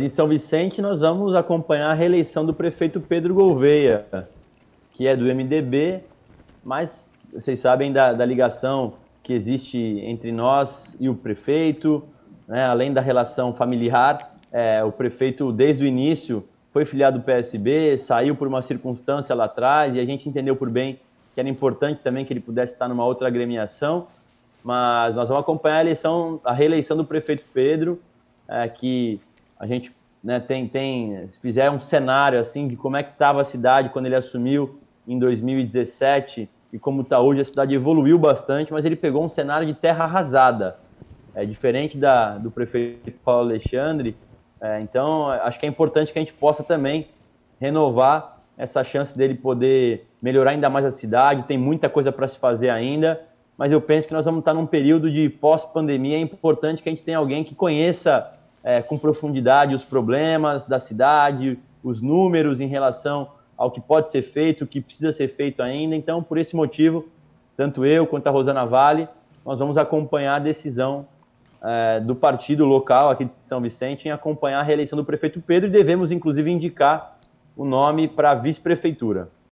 em São Vicente nós vamos acompanhar a reeleição do prefeito Pedro Gouveia, que é do MDB, mas vocês sabem da, da ligação que existe entre nós e o prefeito, né? além da relação familiar, é, o prefeito desde o início foi filiado do PSB, saiu por uma circunstância lá atrás e a gente entendeu por bem que era importante também que ele pudesse estar numa outra agremiação, mas nós vamos acompanhar a eleição, a reeleição do prefeito Pedro, é, que a gente né, tem, tem, fizer um cenário assim de como é que estava a cidade quando ele assumiu em 2017 e como está hoje, a cidade evoluiu bastante, mas ele pegou um cenário de terra arrasada, é diferente da, do prefeito Paulo Alexandre. É, então, acho que é importante que a gente possa também renovar essa chance dele poder melhorar ainda mais a cidade. Tem muita coisa para se fazer ainda, mas eu penso que nós vamos estar num período de pós-pandemia. É importante que a gente tenha alguém que conheça é, com profundidade os problemas da cidade, os números em relação ao que pode ser feito, o que precisa ser feito ainda. Então, por esse motivo, tanto eu quanto a Rosana Vale, nós vamos acompanhar a decisão é, do partido local aqui de São Vicente em acompanhar a reeleição do prefeito Pedro e devemos, inclusive, indicar o nome para a vice-prefeitura.